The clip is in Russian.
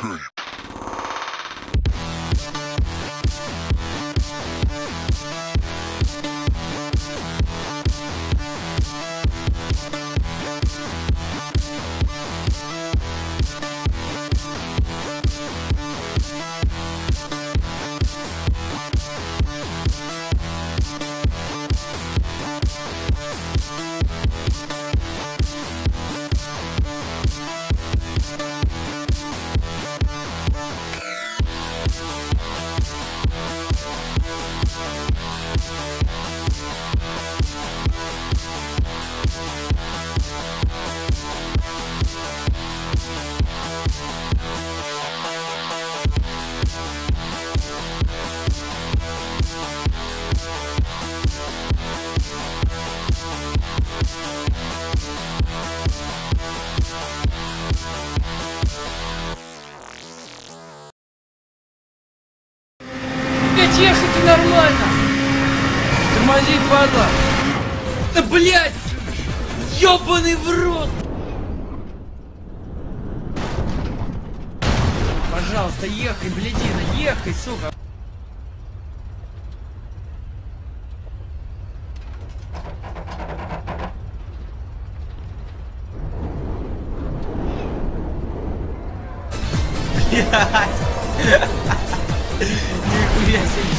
Блять, ехать нормально! Тормози, падла! Да блять! Ёбаный в рот! пожалуйста, ехай, блядина, ехай, сука. Блядь. Нихуя себе,